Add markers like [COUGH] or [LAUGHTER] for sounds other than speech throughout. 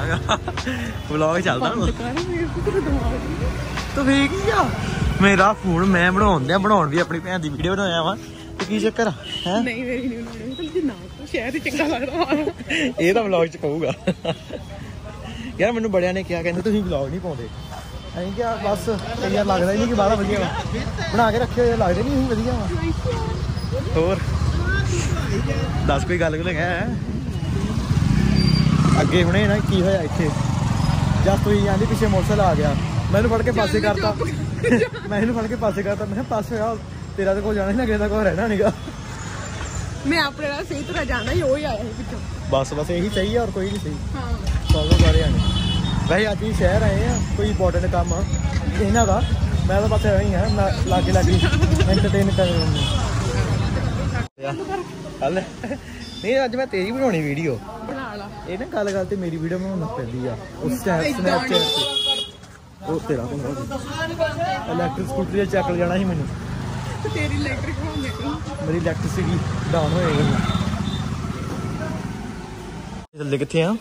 [LAUGHS] Vlog ਚੱਲਦਾ ਹੁਣ। ਕਰ ਮੇਰੇ ਕੋਲ ਤੂੰ ਫੋਨ ਮੈਂ ਬਣਾਉਣ ਦਿਆ ਬਣਾਉਣ ਵੀ ਆਪਣੀ ਭੈਣ ਦੀ ਵੀਡੀਓ ਬਣਾਇਆ ਵਾ। ਤੇ ਕੀ ਚੱਕਰ ਆ ਹੈ? ਨਹੀਂ ਮੇਰੀ ਨਹੀਂ ਬਣਾਉਣੀ ਤਾਂ ਜੇ ਨਾ ਕੋ ਸ਼ਾਇਦ ਹੀ ਚੰਗਾ ਲੱਗਦਾ ਵਾ। ਇਹ ਤਾਂ ਵਲੌਗ ਚ ਪਊਗਾ ਯਾਰ ਮੈਨੂੰ ਬੜਿਆਂ ਨੇ ਕਿਹਾ ਕਹਿੰਦੇ ਤੁਸੀਂ ਵਲੌਗ ਨਹੀਂ ਪਾਉਂਦੇ। ਐਂ ਕਿ ਬਸ ਇਹ ਯਾਰ ਲੱਗਦਾ ਹੀ ਨਹੀਂ ਕਿ ਬਾਹਲਾ ਵਧੀਆ ਵਾ। ਬਣਾ ਕੇ ਰੱਖਿਓ ਇਹ ਲੱਗਦੇ ਨਹੀਂ ਵਧੀਆ ਵਾ। ਹੋਰ? ਦੱਸ ਕੋਈ ਗੱਲ ਕੋਈ ਹੈ? ਅੱਗੇ ਹੁਣੇ ਨਾ ਕੀ ਹੋਇਆ ਇੱਥੇ? ਜਦ ਤੂੰ ਜਾਂਦੀ ਪਿੱਛੇ ਮੋਟਰਸਾਈਕਲ ਆ ਗਿਆ। ਮੈਨੂੰ ਫੜ ਕੇ ਪਾਸੇ ਕਰਤਾ। [LAUGHS] ਮੈਂ ਇਹਨੂੰ ਫੜ ਕੇ ਪਾਸੇ ਕਰਤਾ। ਮੈਂ ਪਾਸੇ ਹੋਇਆ ਤੇਰਾ ਤੇ ਕੋਈ ਜਾਣਾ ਹੀ ਨਾ ਕਿਸੇ ਦਾ ਕੋਈ ਰਹਿਣਾ ਨਹੀਂਗਾ ਮੈਂ ਆਪਣੇ ਨਾਲ ਸਹੀ ਤਰ੍ਹਾਂ ਜਾਣਾ ਹੀ ਉਹ ਹੀ ਆਇਆ ਸੀ ਪਿੱਛੋਂ। ਬਸ ਬਸ ਇਹੀ ਚਾਹੀਏ ਔਰ ਕੋਈ ਨਹੀਂ ਸਹੀ। ਹਾਂ। ਸੌਂਗੋ ਸਾਰੇ ਆਣੇ ਵੈਸੇ ਅੱਜ ਹੀ ਸ਼ਹਿਰ ਆਏ ਆ ਕੋਈ ਇੰਪੋਰਟੈਂਟ ਕੰਮ ਆ। ਇਹਨਾਂ ਦਾ। ਮੈਂ ਤਾਂ ਬਸ ਐਵੇਂ ਹੀ ਆ ਮੈਂ ਲਾਗੇ ਲਾਗੇ ਐਂਟਰਟੇਨ ਕਰ ਹਲ ਨਹੀਂ ਅੱਜ ਮੈਂ ਤੇਰੀ ਬਣਾਉਣੀ ਵੀਡੀਓ। ਇਹ ਨਾ ਗੱਲ ਗੱਲ ਤੇ ਮੇਰੀ ਵੀਡੀਓ ਬਣਾਉਣਾ ਪੈਂਦੀ ਆ। ਉਸ ਟਾਈਮ ਸਨੈਪਚੈਟ ਤੇ। ਉਹ ਤੇਰਾ ਹੁੰਦਾ ਇਲੈਕਟ੍ਰਿਕ ਸਕੂਟਰੀ ਤੇ ਚੱਕ ਜਾਣਾ ਸੀ ਮੈਨੂੰ। ਤੇ ਤੇਰੀ ਇਲੈਕਟ੍ਰਿਕ ਹੋਣ ਮੇਰੀ ਇਲੈਕਟ੍ਰਿਸਿਟੀ ਡਾਊਨ ਹੋਏਗੀ ਚੱਲੇ ਕਿੱਥੇ ਆ?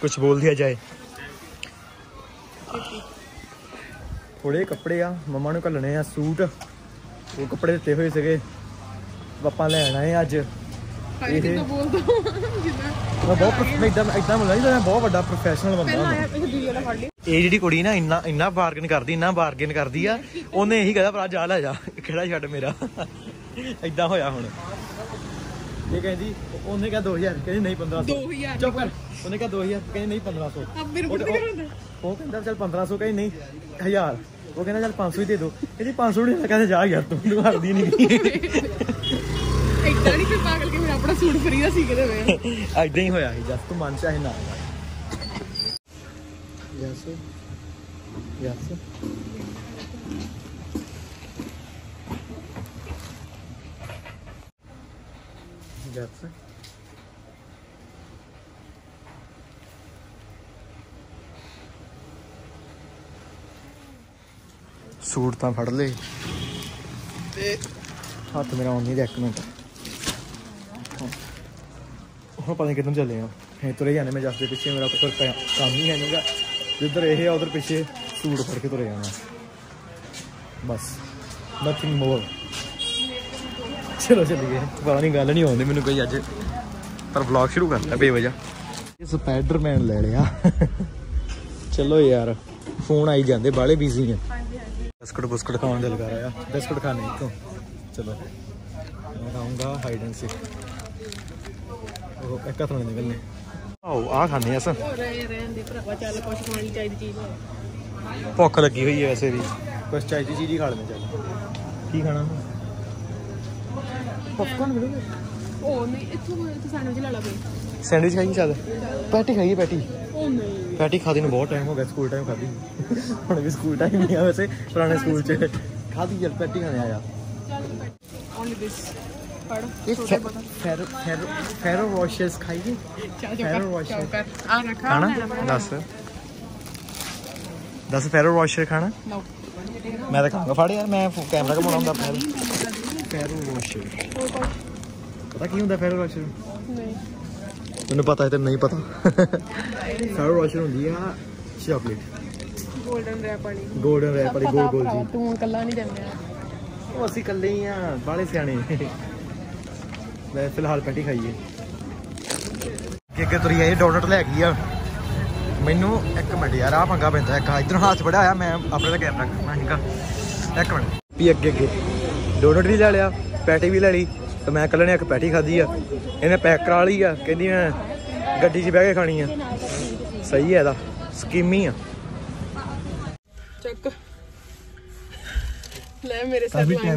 ਕੁਝ ਬੋਲ ਦਿਆ ਜਾਏ। ਥੋੜੇ ਕੱਪੜੇ ਆ। ਮਮਾ ਨੂੰ ਘੱਲਣੇ ਆ ਸੂਟ। ਉਹ ਕੱਪੜੇ ਦਿੱਤੇ ਹੋਏ ਸੀਗੇ। ਪਾਪਾ ਲੈਣ ਆਏ ਅੱਜ। ਇਹ- ਕਿੱਦਾਂ ਬੋਲਦਾ? ਮੈਂ ਬਹੁਤ ਮੈਂ ਇਦਾਂ ਇਦਾਂ ਬੋਲਦਾ ਨਹੀਂ ਮੈਂ ਬਹੁਤ ਵੱਡਾ ਪ੍ਰੋਫੈਸ਼ਨਲ ਬੰਦਾ ਹਾਂ ਇਹ ਜਿਹੜੀ ਕੁੜੀ ਨਾ ਇੰਨਾ ਇੰਨਾ ਬਾਰਗਨ ਕਰਦੀ ਇੰਨਾ ਬਾਰਗਨ ਕਰਦੀ ਆ ਉਹਨੇ ਇਹੀ ਕਹਦਾ ਭਰਾ ਜਾ ਲੈ ਜਾ ਕਿਹੜਾ ਛੱਡ ਮੇਰਾ। ਇਦਾਂ ਹੋਇਆ ਹੁਣ। ਇਹ ਕਹਿੰਦੀ ਉਹਨੇ ਕਿਹਾ 2000 ਕਹਿੰਦੀ ਨਹੀਂ 1500 2000 ਚੁੱਪ ਕਰ। ਉਹਨੇ ਕਿਹਾ 2000 ਕਹਿੰਦੀ ਨਹੀਂ 1500 ਅਬ ਮੇਰੇ ਕੋਲ ਹੁੰਦਾ? ਉਹ ਕਹਿੰਦਾ ਚੱਲ 1500 ਕਹਿੰਦੀ ਨਹੀਂ 1000 ਉਹ ਕਹਿੰਦਾ ਚੱਲ 500 ਹੀ ਦੇ ਦੋ। ਕਹਿੰਦੀ 500 ਨਹੀਂ ਕਹਿੰਦਾ ਜਾ ਯਾਰ ਤੂੰ ਤੂੰ ਹਰਦੀ ਨਹੀਂ ਇਦਾਂ ਨਹੀਂ ਕੋਈ ਪਾਗਲ ਕੇ ਮੇਰਾ ਆਪਣਾ ਸੂਟ ਫਰੀ ਦਾ ਸੀ ਕੇ ਦੇਵੇ ਐਦਾਂ [LAUGHS] ਹੀ ਹੋਇਆ ਸੀ ਜਸ ਤੂੰ ਮਨ ਚਾਹੇ ਨਾ ਯਸ ਯਸ ਯਸ ਸੂਟ ਤਾਂ ਫੜ ਲਏ। ਤੇ ਹੱਥ ਮੇਰਾ ਆਉਣ ਨਹੀਂ ਰਿਹਾ ਇੱਕ ਮਿੰਟ। ਹੁਣ ਪਤਾ ਨਹੀਂ ਕਿੱਧਰ ਚੱਲੇ ਆ। ਇਹ ਤੁਰੇ ਜਾਣੇ ਮੈਂ ਜਸਦੇ ਪਿੱਛੇ, ਮੇਰਾ ਕੋਈ ਕੰਮ ਹੀ ਹੈ ਨਹੀਂਗਾ ਜਿੱਧਰ ਇਹ ਆ, ਉਧਰ ਪਿੱਛੇ ਸੂਟ ਫੜ ਕੇ ਤੁਰੇ ਜਾਣਾ। ਬਸ। ਨਥਿੰਗ ਮੋਰ ਚਲੋ ਚੱਲੀਏ। ਪਤਾ ਨਹੀਂ ਗੱਲ ਨਹੀਂ ਆਉਂਦੀ ਮੈਨੂੰ ਕੋਈ ਅੱਜ। ਪਰ ਵਲੌਗ ਸ਼ੁਰੂ ਕਰਤਾ ਬੇਵਜਾ ਇਹ ਸਪਾਈਡਰਮੈਨ ਲੈ ਲਿਆ। ਚਲੋ ਯਾਰ ਫੋਨ ਆਈ ਜਾਂਦੇ ਬਾਲੇ ਬਿਜ਼ੀ ਆ ਬਿਸਕੁਟ ਬਿਸਕੁਟ ਖਾਣ ਦਿਲ ਕਰ ਰਿਹਾ। ਬਿਸਕੁਟ ਖਾਣੇ ਇੱਥੋਂ। ਚਲੋ। ਮੈਂ ਖਾਊਂਗਾ ਹਾਈਡ ਐਂਡ ਸੀਕ ਉਹ ਇੱਕ ਹੱਥ ਨਾਲ ਨਿਕਲਨੇ। ਆਓ ਆ ਖਾਣੇ ਅਸਾਂ। ਭੁੱਖ ਲੱਗੀ ਹੋਈ ਹੈ ਵੈਸੇ ਵੀ। ਕੁਛ ਚਾਹੀਦੀ ਚੀਜ਼ ਹੀ ਖਾ ਲੈਣੇ ਚੱਲ। ਕੀ ਖਾਣਾ? ਪਪਕੌਰਨ ਮਿਲੂਗੇ ਉਹ ਨਹੀਂ ਇੱਥੋਂ ਇੱਥੋਂ ਸੈਂਡਵਿਚ ਲੈ ਲਾ ਕੋਈ। ਸੈਂਡਵਿਚ ਖਾਈ ਚੱਲ। ਪੈਟੀ ਖਾਈਏ ਪੈਟੀ। ਉਹ ਨਹੀਂ। ਪੈਟੀ ਖਾਦੀ ਨੂੰ ਬਹੁਤ ਟਾਈਮ ਹੋ ਗਿਆ ਸਕੂਲ ਟਾਈਮ ਖਾਦੀ ਹੁਣ ਵੀ ਸਕੂਲ ਟਾਈਮ ਨਹੀਂ ਆ ਵੈਸੇ ਪੁਰਾਣੇ ਸਕੂਲ ਚ। ਖਾਦੀ ਚੱਲ ਪੈਟੀ ਖਾਣੇ ਆਇਆ ਚੱਲ ਓਨਲੀ ਦਿਸ ਦੱਸ। ਫੈਰੋ ਵਾਸ਼ਰ ਖਾਣਾ? ਮੈਂ ਤਾਂ ਖਾਂਗਾ। ਫੜ ਯਾਰ ਮੈਂ ਕੈਮਰਾ ਘਮਾਉਣਾ ਹੁੰਦਾ ਫੈਰੋ। ਫੈਰੋ ਵਾਸ਼ਰ ਪਤਾ ਕੀ ਹੁੰਦਾ ਫੈਰੋ ਵਾਸ਼ਰ ਨਹੀਂ। ਮੈਨੂੰ ਪਤਾ ਹੈ ਤੇ ਨਹੀਂ ਪਤਾ। ਫੈਰੋ ਵਾਸ਼ਰ ਹੁੰਦੀ ਆ ਚਾਕਲੇਟ 골ਡਨ ਰੈਪ ਵਾਲੀ। ਗੋਲਡਨ ਰੈਪ ਵਾਲੀ ਗੋਲ ਗੋਲ ਜੀ ਤੂੰ ਕੱਲਾ ਨਹੀਂ ਜੰਮਿਆ ਉਹ ਅਸੀਂ ਇਕੱਲੇ ਹੀ ਆ ਬਾਲੇ ਸਿਆਣੇ। ਮੈਂ ਫਿਲਹਾਲ ਪੈਟੀ ਖਾਈਏ ਕਿ ਕਿ ਤੁਰੀ ਆਈ ਡੋਨਟ ਲੈ ਗਈ ਆ। ਮੈਨੂੰ ਇੱਕ ਮਿੰਟ ਯਾਰ ਆ ਪੰਗਾ ਪੈਂਦਾ ਇੱਕ ਇਧਰ ਹੱਥ ਹੋਇਆ ਮੈਂ ਆਪਣੇ ਦਾ ਕੈਮਰਾ ਕਰਨਾ ਹੈਗਾ ਇੱਕ ਮਿੰਟ। ਵੀ ਅੱਗੇ ਅੱਗੇ। ਡੋਨਟ ਵੀ ਲੈ ਲਿਆ ਪੈਟੀ ਵੀ ਲੈ ਲਈ ਤੇ ਮੈਂ ਇਕੱਲੇ ਨੇ ਇੱਕ ਪੈਟੀ ਖਾਧੀ ਆ। ਇਹਨੇ ਪੈਕ ਕਰਾ ਲਈ ਆ ਕਹਿੰਦੀ ਮੈਂ ਗੱਡੀ 'ਚ ਬਹਿ ਕੇ ਖਾਣੀ ਆ। ਸਹੀ ਹੈ ਇਹਦਾ ਸਕੀਮੀ ਆ। ਚੱਕ। ਲੈ ਮੇਰੇ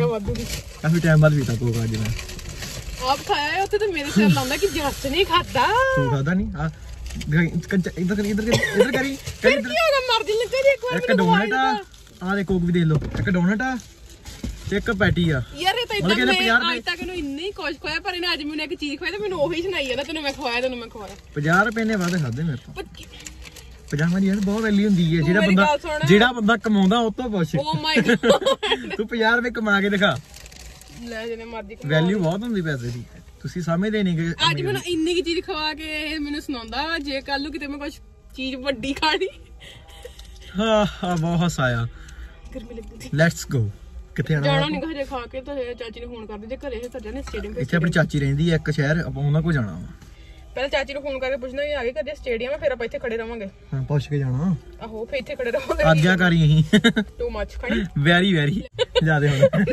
ਵਾਧੂ ਦੀ। ਕਾਫੀ ਟਾਈਮ ਬਾਅਦ ਪੀਤਾ ਕੋਕ ਅੱਜ ਮੈਂ। ਆਪ ਖਾਇਆ ਹੈ ਉੱਥੇ ਤੇ ਮੇਰੇ ਸਿਰ ਲਾਉਂਦਾ ਕਿ ਜੱਸ ਨਹੀਂ ਖਾਦਾ ਤੂੰ ਖਾਦਾ ਨਹੀਂ? ਆ ਇਧਰ ਕਰੀ ਇਧਰ ਕਰੀ ਇਧਰ ਕਰੀ। ਫਿਰ ਕੀ ਹੋਗਾ ਮਰਜ਼ੀ ਲੱਗੇ ਜੀ ਇੱਕ ਵਾਰ ਇੱਕ ਡੋਨਟ ਆ। ਆ ਦੇ ਕੋਕ ਵੀ ਦੇ ਲਓ। ਇੱਕ ਡੋਨਟ ਆ ਇੱਕ ਪੈਟੀ ਆ। ਯਾਰ ਇਹ ਤਾਂ ਇਦਾਂ ਮੈਂ 50 ਅੱਜ ਤੱਕ ਇਹਨੂੰ ਇੰਨੀ ਕੁਝ ਖਵਾਇਆ ਪਰ ਇਹਨੇ ਅੱਜ ਮੈਨੂੰ ਇੱਕ ਚੀਜ਼ ਖਵਾਈ ਤੇ ਮੈਨੂੰ ਉਹੀ ਸੁਣਾਈ ਜਾਂਦਾ ਤੈਨੂੰ ਮੈਂ ਖਵਾਇਆ ਤੈਨੂੰ ਮੈਂ ਖਵਾਇਆ। 50 ਰੁਪਏ ਨੇ ਵੱਧ ਖਾਦੇ ਮੇਰੇ ਤੋਂ। ਪਰ ਕੀ- 50 ਦੀ ਯਾਰ ਬਹੁਤ ਵੈਲੀ ਹੁੰਦੀ ਹੈ ਜਿਹੜਾ ਬੰਦਾ। ਜਿਹੜਾ ਬੰਦਾ ਕਮਾਉਂਦਾ ਉਹ ਤੋਂ ਪੁੱਛ। ਓ ਮਾਈ ਗॉड ਤੂੰ 50 ਰੁਪਏ ਕਮਾ ਕੇ ਦਿਖਾ। ਲੈ ਜਿਹਨੇ ਮਰਜ਼ੀ ਖਵਾ। ਵੈਲਿਊ ਬਹੁਤ ਹੁੰਦੀ ਪੈਸੇ ਦੀ। ਤੁਸੀਂ ਸਮਝਦੇ ਨਹੀਂ ਕਿ ਅੱਜ ਮੈਨੂੰ ਇੰਨੀ ਕੀ ਚੀਜ਼ ਖਵਾ ਕੇ ਇਹ ਮੈਨੂੰ ਸੁਣਾਉਂਦਾ ਜੇ ਕੱਲ ਨੂੰ ਕਿਤੇ ਮੈਂ ਕੁਝ ਚੀਜ਼ ਵੱਡੀ ਖਾਣੀ। ਹਾਂ ਹਾਂ ਬਹੁਤ ਹਸਾਇਆ। ਗਰਮੀ ਲੱਗਦੀ ਲੈਟਸ ਗੋ ਕਿੱਥੇ ਜਾਣਾ ਜਾਣਾ ਨਹੀਂ ਹਜੇ ਖਾ ਕੇ ਤਾਂ ਚਾਚੀ ਨੂੰ ਫੋਨ ਕਰਦੇ ਜੇ ਘਰੇ ਤਾਂ ਜਾਣੇ ਸਟੇਡੀਅਮ ਇੱਥੇ ਆਪਣੀ ਚਾਚੀ ਰਹਿੰਦੀ ਹੈ ਇੱਕ ਸ਼ਹਿਰ ਆਪਾਂ ਉਹਨਾਂ ਕੋਲ ਜਾਣਾ ਵਾ। ਪਹਿਲਾਂ ਚਾਚੀ ਨੂੰ ਫੋਨ ਕਰਕੇ ਪੁੱਛਣਾ ਕਿ ਆ ਗਏ ਕਦੇ ਸਟੇਡੀਅਮ ਫਿਰ ਆਪਾਂ ਇੱਥੇ ਖੜੇ ਰਵਾਂਗੇ। ਹਾਂ ਪੁੱਛ ਕੇ ਜਾਣਾ। ਆਹੋ ਫਿਰ ਇੱਥੇ ਖੜੇ ਰਵਾਂਗੇ। ਆਗਿਆਕਾਰੀ ਅਸੀਂ। ਟੂ ਮੱਚ ਖਾਣੀ? ਵੈਰੀ ਵੈਰੀ ਜਿਆਦੇ ਹੁਣ।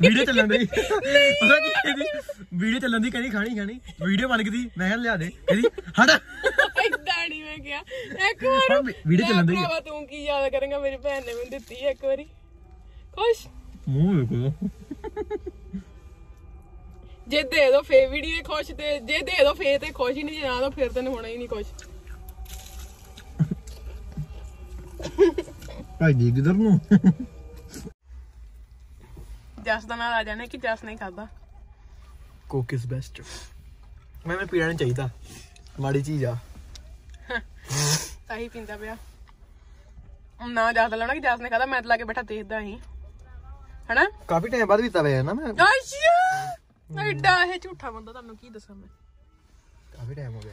ਵੀਡੀਓ ਚੱਲਣ ਦੀ ਪਤਾ ਕੀ ਕਹਿੰਦੀ ਵੀਡੀਓ ਚੱਲਣ ਦੀ ਕਹਿੰਦੀ ਖਾਣੀ ਖਾਣੀ। ਵੀਡੀਓ ਬਣ ਗਈ ਮੈਂ ਕਿਹਾ ਲਿਆ ਦੇ। ਕਹਿੰਦੀ ਹਟ। ਇਦਾਂ ਨਹੀਂ ਮੈਂ ਕਿਹਾ। ਇੱਕ ਵਾਰ ਵੀਡੀਓ ਚੱਲਣ ਦੀ ਭਰਾਵਾ ਤੂੰ ਕੀ ਯਾਦ ਕਰੇਗਾ? ਮੇਰੀ ਭੈਣ ਨੇ ਮੈਨੂੰ ਦਿੱਤੀ ਇੱਕ ਵਾਰੀ। ਖੁਸ਼? ਮੂੰਹ ਵੇਖੋ। ਜੇ ਦੇ ਦੋ ਫੇ ਵੀਡੀਓ ਖੁਸ਼ ਤੇ ਜੇ ਦੇ ਦੋ ਫੇ ਤੇ ਖੁਸ਼ ਹੀ ਨਹੀਂ ਜੇ ਨਾ ਦੋ ਫਿਰ ਤੈਨੂੰ ਹੋਣਾ ਹੀ ਨਹੀਂ ਖੁਸ਼। ਭਾਈ ਜੀ ਕਿਧਰ ਨੂੰ? ਜਸ ਦਾ ਨਾਲ ਆ ਜਾਣਾ ਕਿ ਜਸ ਨਹੀਂ ਖਾਦਾ ਕੋਕ ਇਜ਼ ਬੈਸਟ ਮੈਂ ਮੈਂ ਪੀਣਾ ਨਹੀਂ ਚਾਹੀਦਾ। ਮਾੜੀ ਚੀਜ਼ ਆ। ਤਾਂ ਹੀ ਪੀਂਦਾ ਪਿਆ। ਨਾ ਜਸ ਦਾ ਲਾਉਣਾ ਕਿ ਜਸ ਨੇ ਖਾਦਾ ਮੈਂ ਤਾਂ ਲਾ ਕੇ ਬੈਠਾ ਦੇਖਦਾ ਹੀ। ਹਨਾ? ਕਾਫੀ ਟਾਈਮ ਬਾਅਦ ਪੀਤਾ ਪਿਆ ਨਾ ਮੈਂ। ਅੱਛਾ! ਐਡਾ ਇਹ ਝੂਠਾ ਬੰਦਾ ਤੁਹਾਨੂੰ ਕੀ ਦੱਸਾਂ ਮੈਂ? ਕਾਫੀ ਟਾਈਮ ਹੋ ਗਿਆ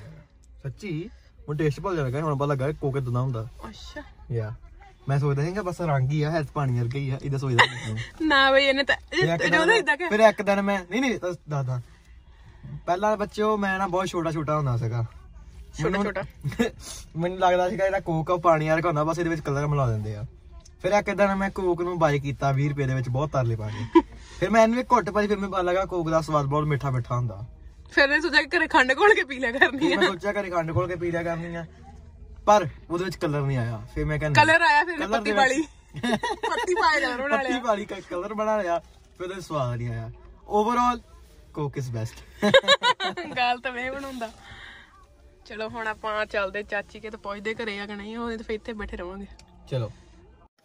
ਸੱਚੀ ਹੁਣ ਟੇਸਟ ਭੁੱਲ ਜਾਣਾ ਹੁਣ ਪਤਾ ਲੱਗਾ ਕੋਕ ਕਿਦਾਂ ਹੁੰਦਾ। ਅੱਛਾ। ਯਾ ਮੈਂ ਸੋਚਦਾ ਸੀਗਾ ਬਸ ਰੰਗ ਹੀ ਆ ਹੈ ਪਾਣੀ ਵਰਗਾ ਹੀ ਆ ਇਹਦਾ ਸੋਚਦਾ ਨਹੀਂ [LAUGHS] ਨਾ ਬਈ ਇਹਨੇ ਤਾਂ ਫਿਰ ਇੱਕ ਇਹਨੇ ਉਹਦਾ ਇਦਾਂ ਦਿਨ- ਕਿ ਫਿਰ ਇੱਕ ਦਿਨ ਮੈਂ ਨਹੀਂ ਨਹੀਂ ਦੱਸ- ਦੱਸਦਾ ਪਹਿਲਾਂ ਬੱਚਿਓ ਮੈਂ ਨਾ ਬਹੁਤ ਛੋਟਾ ਛੋਟਾ ਹੁੰਦਾ ਸੀਗਾ। ਛੋਟਾ ਮੈਨੂੰ- ਛੋਟਾ। [LAUGHS] ਮੈਨੂੰ ਲੱਗਦਾ ਸੀਗਾ ਜਿਹੜਾ ਕੋਕ ਆ ਪਾਣੀ ਵਰਗਾ ਹੁੰਦਾ ਬਸ ਇਹਦੇ ਵਿੱਚ ਕਲਰ ਮਿਲਾ ਦਿੰਦੇ ਆ। ਫਿਰ ਇੱਕ ਦਿਨ ਮੈਂ ਕੋਕ ਨੂੰ ਬਾਈ ਕੀਤਾ 20 ਰੁਪਏ ਦੇ ਵਿੱਚ ਬਹੁਤ ਤਰਲੇ ਪਾ ਕੇ। ਫਿਰ ਮੈਂ ਇਹਨੂੰ ਘੁੱਟ ਪਾਈ ਫਿਰ ਮੈਨੂੰ ਪਤਾ ਲੱਗਾ ਕੋਕ ਦਾ ਸਵਾਦ ਬਹੁਤ ਮਿੱਠਾ ਮਿੱਠਾ ਹੁੰਦਾ। ਫਿਰ ਇਹ ਸੋਚਿਆ ਘਰੇ ਖੰਡ ਘੋਲ ਕੇ ਪੀ ਲਿਆ ਕਰਨੀ ਆ ਮੈਂ ਸੋਚਿਆ ਘਰੇ ਖੰਡ ਕੋਲ ਕੇ ਪੀ ਲਿਆ ਕਰਨੀ ਆ। ਪਰ ਉਹਦੇ ਵਿੱਚ ਕਲਰ ਨਹੀਂ ਆਇਆ। ਫਿਰ ਮੈਂ ਕਹਿੰਦਾ ਕਲਰ ਆਇਆ ਫਿਰ ਪੱਤੀ ਵਾਲੀ। ਪੱਤੀ ਪਾਏ ਜਾ ਰੋਣ ਪੱਤੀ ਵਾਲੀ ਕਲਰ ਬਣਾ ਲਿਆ ਫਿਰ ਉਹਦੇ ਸਵਾਦ ਨਹੀਂ ਆਇਆ। ਓਵਰਆਲ ਕੋਕ ਇਜ਼ ਬੈਸਟ ਗੱਲ ਤਾਂ ਮੈਂ ਬਣਾਉਂਦਾ। ਚਲੋ ਹੁਣ ਆਪਾਂ ਚੱਲਦੇ ਚਾਚੀ ਕੇ ਤੇ ਪਹੁੰਚਦੇ ਘਰੇ ਆ ਕਿ ਨਹੀਂ ਉਹਦੇ ਤੇ ਫਿਰ ਇੱਥੇ ਬੈਠੇ ਰਵਾਂਗੇ। ਚਲੋ।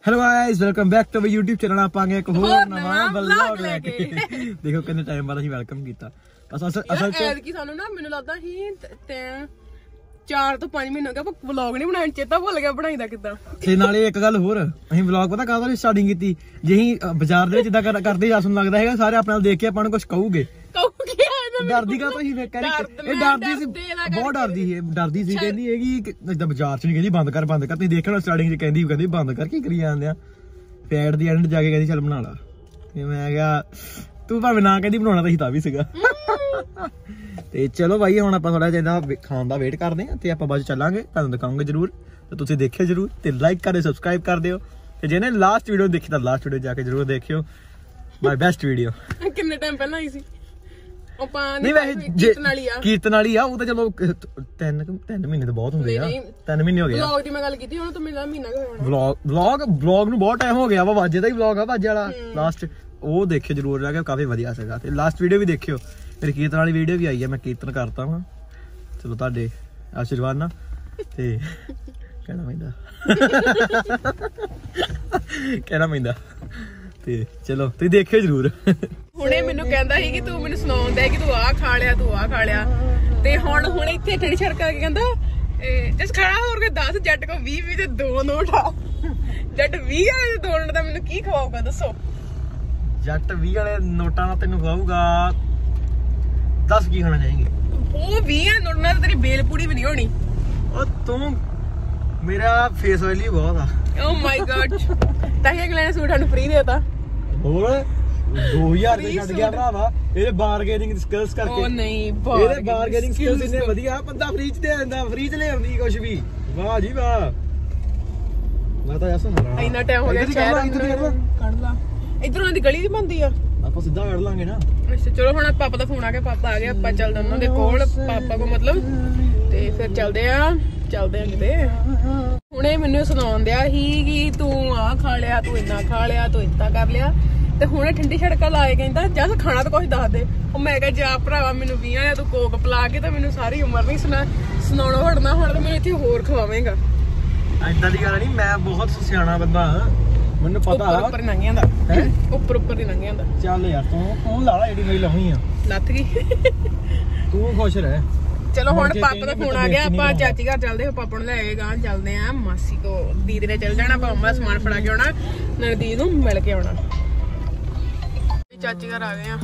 Hello guys welcome back to we YouTube channel ਆਪਾਂ ਆਗੇ ਇੱਕ ਹੋਰ ਨਵਾਂ ਵਲੌਗ ਲੈ ਕੇ। ਕੇ। [LAUGHS] ਦੇਖੋ ਕਿੰਨੇ ਟਾਈਮ ਬਾਅਦ ਅਸੀਂ ਵੈਲਕਮ ਕੀਤਾ। ਅਸਲ ਅਸਲ ਚ ਐਤਕੀ ਸਾਨੂੰ ਨਾ ਮੈਨੂੰ ਲੱਗਦਾ ਸੀ ਤੇ 4 ਤੋਂ 5 ਮਹੀਨੇ ਹੋ ਗਏ ਆਪਾਂ ਵਲੌਗ ਨਹੀਂ ਬਣਾਉਣ ਚੇਤਾ ਭੁੱਲ ਗਿਆ ਬਣਾਈਦਾ ਕਿੱਦਾਂ। ਤੇ ਨਾਲੇ ਇੱਕ ਗੱਲ ਹੋਰ ਅਸੀਂ ਵਲੌਗ ਪਤਾ ਕਾਹਦਾ ਸਟਾਰਟਿੰਗ ਕੀਤੀ? ਜੇ ਅ, ਬਾਜ਼ਾਰ ਦੇ ਵਿੱਚ ਇਦਾਂ ਕਰਦੇ ਜਾਸ ਨੂੰ ਲੱਗਦਾ ਹੈਗਾ ਸਾਰੇ ਆਪਣੇ ਨਾਲ ਦੇਖ ਕੇ ਆਪਾਂ ਨੂੰ ਕੁਝ ਕਹੂਗੇ। ਡਰਦੀ ਕਾ ਤੁਸੀਂ ਵੇਖ ਕਹਿੰਦੀ ਡਰਦ- ਇਹ ਡਰਦੀ ਸੀ। ਬਹੁਤ ਡਰਦੀ ਸੀ ਡਰਦੀ ਸੀ ਕਹਿੰਦੀ ਹੈਗੀ ਕਿ ਇਦਾਂ ਬਾਜ਼ਾਰ ਚ ਨਹੀਂ ਕਹਿੰਦੀ ਬੰਦ ਕਰ ਬੰਦ ਕਰ। ਤੁਸੀਂ ਦੇਖਣਾ ਸਟਾਰਟਿੰਗ ਚ ਕਹਿੰਦੀ ਕਹਿੰਦੀ ਬੰਦ ਕਰ ਕੀ ਕਰੀ ਜਾਂਦੇ ਆ? ਫੈਟ ਦੀ ਐਂਡ ਜਾ ਕੇ ਕਹਿੰਦੀ ਚੱਲ ਬਣਾ ਲਾ। ਤੇ ਮੈਂ ਕਿਹਾ ਤੂੰ ਭਾਵੇਂ ਨਾ ਕਹਿੰਦੀ ਬਣਾਉਣਾ ਤਾਂ ਹੀ ਤਾਂ ਵੀ ਸੀਗਾ। ਤੇ ਚਲੋ ਭਾਈ ਹੁਣ ਆਪਾਂ ਥੋੜਾ ਜਿਹਾ ਖਾਣ ਦਾ ਵੇਟ ਕਰਦੇ ਆ ਤੇ ਆਪਾਂ ਬਾਅਦ ਚੱਲਾਂਗੇ। ਤੁਹਾਨੂੰ ਦਿਖਾਉਂਗੇ ਜਰੂਰ। ਤੇ ਤੁਸੀਂ ਦੇਖਿਓ ਜਰੂਰ ਤੇ ਲਾਈਕ ਕਰਿਓ ਸਬਸਕ੍ਰਾਈਬ ਕਰ ਦਿਓ। ਤੇ ਜਿਹਨੇ ਲਾਸਟ ਵੀਡੀਓ ਦੇਖੀ ਤਾਂ ਲਾਸਟ ਵੀਡੀਓ ਜਾ ਕੇ ਜਰੂਰ ਦੇਖਿਓ। ਮਾਈ ਬੈਸਟ ਵੀਡੀਓ ਕਿੰਨੇ ਟਾਈਮ ਪਹਿਲਾਂ ਆਈ ਸੀ? ਨਹੀਂ ਵੈਸੇ ਕੀਰਤਨ ਵਾਲੀ ਆ। ਕੀਰਤਨ ਵਾਲੀ ਆ ਉਹ ਤਾਂ ਚਲੋ ਕ- ਤਿੰਨ ਕੁ- ਤਿੰਨ ਮਹੀਨੇ ਤਾਂ ਬਹੁਤ ਹੁੰਦੇ ਆ। ਨਹੀਂ, ਤਿੰਨ ਮਹੀਨੇ ਹੋ ਗਏ ਆ। ਵਲੌਗ ਦੀ ਮੈਂ ਗੱਲ ਕੀਤੀ ਹੁਣ ਤਾਂ ਮੇਰਾ ਮਹੀਨਾ ਕੁ ਹੋਣਾ ਵਲੌਗ ਵਲੌਗ ਵਲੌਗ ਨੂੰ ਬਹੁਤ ਟਾਈਮ ਹੋ ਗਿਆ ਵਾ ਵਾਜੇ ਦਾ ਹੀ ਵਲੌਗ ਆ ਵਾਜੇ ਵਾਲਾ। ਲਾਸਟ ਉਹ ਦੇਖਿਓ ਜਰੂਰ ਜਾ ਕੇ ਕਾਫੀ ਵਧੀਆ ਸੀਗਾ। ਤੇ ਲਾਸਟ ਵੀਡੀਓ ਵੀ ਦੇਖਿਓ। ਮੇਰੀ ਕੀਰਤਨ ਵਾਲੀ ਵੀਡੀਓ ਵੀ ਆਈ ਹੈ ਮੈਂ ਕੀਰਤਨ ਕਰਤਾ ਹਾਂ ਚਲੋ ਤੁਹਾਡੇ ਆਸ਼ੀਰਵਾਦ ਨਾਲ। ਤੇ ਕਹਿਣਾ ਪੈਂਦਾ। ਕਹਿਣਾ ਪੈਂਦਾ। ਤੇ ਚਲੋ ਤੁਸੀਂ ਦੇਖਿਓ ਜਰੂਰ। ਹੁਣੇ ਮੈਨੂੰ ਕਹਿੰਦਾ ਸੀ ਕਿ ਤੂੰ ਮੈਨੂੰ ਸੁਣਾਉਂਦਾ ਕਿ ਤੂੰ ਆਹ ਖਾ ਲਿਆ ਤੂੰ ਆਹ ਖਾ ਲਿਆ। ਤੇ ਹੁਣ ਹੁਣ ਇੱਥੇ ਠੜੀ ਛੜਕਾ ਕੇ ਕਹਿੰਦਾ ਇਹ ਜਿਸ ਖੜਾ ਹੋਰ ਕੇ 10 ਜੱਟ ਕੋ 20 20 ਤੇ ਦੋ ਨੋਟ ਆ। ਜੱਟ 20 ਵਾਲੇ ਦੇ ਦੋ ਨੋਟ ਦਾ ਮੈਨੂੰ ਕੀ ਖਵਾਊਗਾ ਦੱਸੋ? ਜੱਟ 20 ਵਾਲੇ ਨੋਟਾਂ ਨਾਲ ਤੈਨੂੰ ਖਵਾਊਗਾ 10 ਕੀ ਖਾਣਾ ਚਾਹੀਂਗੇ? ਉਹ 20 ਵਾਲੇ ਨੋਟ ਨਾਲ ਤੇਰੀ ਬੇਲ ਪੂੜੀ ਵੀ ਨਹੀਂ ਹੋਣੀ। ਉਹ ਤੂੰ ਮੇਰਾ ਫੇਸ ਹੀ ਬਹੁਤ ਆ। ਓ ਮਾਈ ਗॉड ਤਾਂ ਹੀ ਅਗਲੇ ਨੇ ਸੂਟ ਸਾਨੂੰ ਫ੍ਰੀ ਦੇਤਾ। ਹੋਰ? 2000 ਰੁਪਏ ਛੱਡ ਗਿਆ ਭਰਾਵਾ। ਇਹਦੇ ਬਾਰਗੇਨਿੰਗ ਸਕਿਲਸ ਕਰਕੇ। ਉਹ ਨਹੀਂ ਇਹਦੇ ਬਾਰਗੇਨਿੰਗ ਸਕਿਲਸ ਇੰਨੇ ਵਧੀਆ ਬੰਦਾ ਫ੍ਰੀ ਚ ਦੇ ਦਿੰਦਾ ਫ੍ਰੀ ਚ ਲੈ ਆਉਂਦੀ ਕੁਝ ਵੀ। ਵਾਹ ਜੀ ਵਾਹ। ਮੈਂ ਤਾਂ ਯਾਸ ਮਰਾ ਇੰਨਾ ਟਾਈਮ ਹੋ ਗਿਆ ਸ਼ਹਿਰ ਇੱਧਰ ਹੀ ਅੰਦਰ ਕੱਢ ਲਾ। ਇਧਰੋਂ ਦੀ ਗਲੀ ਦੀ ਬੰਦੀ ਆ। ਆਪਾਂ ਸਿੱਧਾ ਕੱਢ ਲਾਂਗੇ ਨਾ। ਅੱਛਾ ਚਲੋ ਹੁਣ ਪਾਪਾ ਦਾ ਫੋਨ ਆ ਗਿਆ ਪਾਪਾ ਆ ਗਿਆ ਆਪਾਂ ਚੱਲਦੇ ਉਹਨਾਂ ਦੇ ਕੋਲ ਪਾਪਾ ਕੋ ਮਤਲਬ। ਤੇ ਫਿਰ ਚੱਲਦੇ ਆ ਚੱਲਦੇ ਆ ਕਿਤੇ। ਹੁਣੇ ਮੈਨੂੰ ਸੁਣਾਉਣ ਦਿਆ ਸੀ ਕਿ ਤੂੰ ਆ ਖਾ ਲਿਆ ਤੂੰ ਇੰਨਾ ਖਾ ਲਿਆ ਤੂੰ ਇੰਤਾ ਕਰ ਲਿਆ। ਤੇ ਹੁਣੇ ਠੰਡੀ ਛੜਕਾ ਲਾ ਕੇ ਕਹਿੰਦਾ ਜਦ ਖਾਣਾ ਤਾਂ ਕੁਝ ਦੱਸ ਦੇ। ਉਹ ਮੈਂ ਕਿਹਾ ਜਾ ਭਰਾਵਾ ਮੈਨੂੰ 20 ਆ ਤੂੰ ਕੋਕ ਪਲਾ ਕੇ ਤਾਂ ਮੈਨੂੰ ਸਾਰੀ ਉਮਰ ਨਹੀਂ ਸੁਣਾ ਸੁਣਾਉਣਾ ਹਟਣਾ ਹੁਣ ਤਾਂ ਮੈਨੂੰ ਇੱਥੇ ਹੋਰ ਖਵਾਵੇਂਗਾ। ਐਦਾਂ ਦੀ ਗੱਲ ਨਹੀਂ ਮੈਂ ਬਹੁਤ ਸਿਆਣਾ ਬੰਦਾ ਹਾਂ। ਮੈਨੂੰ ਉੱਪਰ ਪਤਾ ਉੱਪਰ ਹੀ ਲੰਘ ਜਾਂਦਾ ਹੈ? ਉੱਪਰ ਉੱਪਰ ਹੀ ਲੰਘ ਜਾਂਦਾ। ਚੱਲ ਯਾਰ ਤੂੰ ਤੂੰ ਲਾ ਲਾ ਜਿਹੜੀ ਮੇਰੀ ਲਾਉਣੀ ਆ। ਲੱਥ ਗਈ। ਤੂੰ ਖੁਸ਼ ਰਹਿ। ਚਲੋ ਹੁਣ ਪਾਪਾ ਦਾ ਫੋਨ ਆ ਗਿਆ ਆਪਾਂ ਚਾਚੀ ਘਰ ਚੱਲਦੇ ਹਾਂ ਪਾਪਾ ਨੂੰ ਲੈ ਕੇ ਗਾਂ ਚੱਲਦੇ ਆ ਮਾਸੀ ਕੋ ਦੀਦੀ ਨੇ ਚੱਲ ਜਾਣਾ ਪਾਪਾ ਦਾ ਸਮਾਨ ਫੜਾ ਕੇ ਆਉਣਾ ਨਾਲੇ ਦੀਦੀ ਨੂੰ ਮਿਲ ਕੇ ਆਉਣਾ। ਚਾਚੀ ਘਰ ਆ ਗਏ ਆ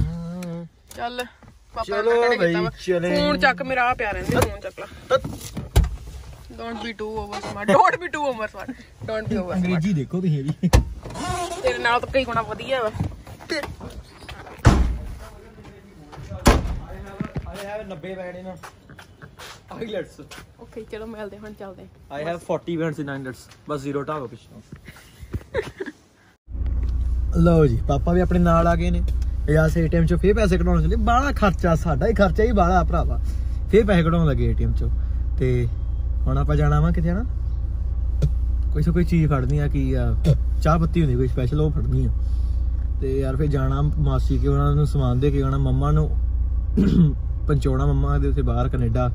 ਚੱਲ ਪਾਪਾ ਚਲੋ ਨੇ ਬਈ, ਕੀਤਾ ਵਾ। ਚਲੇ। ਫੋਨ ਚੱਕ ਮੇਰਾ ਆ ਪਿਆ ਰਹਿੰਦੇ ਫੋਨ ਚੱਕ ਲਾ don't be too over smart don't be too over smart don't be over ਅੰਗਰੇਜ਼ੀ ਦੇਖੋ ਤੁਸੀਂ ਵੀ ਤੇਰੇ ਨਾਲ ਤਾਂ ਕਈ ਗੁਣਾ ਵਧੀਆ ਵਾ I have 90 band in IELTS. Okay ਚਲੋ ਮਿਲਦੇ ਹਾਂ, ਹੁਣ ਚੱਲਦੇ ਹਾਂ। I have 40 bands in IELTS. ਬਸ ਜ਼ੀਰੋ ਢਾਗੋ ਪਿੱਛੋਂ ਲਓ ਜੀ, ਪਾਪਾ ਵੀ ਆਪਣੇ ਨਾਲ ਆ ਗਏ ਨੇ। ਯਾਰ ਸੇ ਏਟੀਐਮ ਚੋਂ ਫੇਰ ਪੈਸੇ ਕਢਾਉਣ ਚਲੇ। ਬਾਹਲਾ ਖਰਚਾ ਸਾਡਾ ਹੀ ਖਰਚਾ ਹੀ ਬਾਹਲਾ ਭਰਾਵਾ। ਫੇਰ ਪੈਸੇ ਕਢਾਉਣ ਲੱਗੇ ਏਟੀਐਮ ਚੋਂ। ਤੇ ਹੁਣ ਆਪਾਂ ਜਾਣਾ ਵਾ ਕਿਤੇ ਜਾਣਾ ਕੋਈ ਸੋ ਕੋਈ ਚੀਜ਼ ਫੜਨੀ ਆ ਕੀ ਆ, ਚਾਹ ਪੱਤੀ ਹੁੰਦੀ, ਕੋਈ ਸਪੈਸ਼ਲ ਉਹ ਫੜਨੀ ਆ। ਤੇ ਯਾਰ ਫੇਰ ਜਾਣਾ ਮਾਸੀ ਕੇ, ਉਹਨਾਂ ਨੂੰ ਸਮਾਨ ਦੇ ਕੇ ਆਉਣਾ, ਮੰਮਾ ਨੂੰ [COUGHS] ਪਹੁੰਚਾਉਣਾ ਮੰਮਾ ਦੇ ਉੱਥੇ ਬਾਹਰ ਕੈਨੇਡਾ।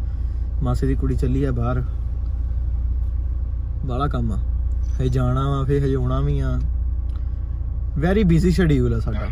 ਮਾਸੀ ਦੀ ਕੁੜੀ ਚੱਲੀ ਆ ਬਾਹਰ। ਬਾਹਲਾ ਕੰਮ ਆ। ਹਜੇ ਜਾਣਾ ਵਾ, ਫੇਰ ਹਜੇ ਆਉਣਾ ਵੀ ਆ। ਵੈਰੀ ਬਿਜ਼ੀ ਸ਼ਡਿਊਲ ਆ ਸਾਡਾ।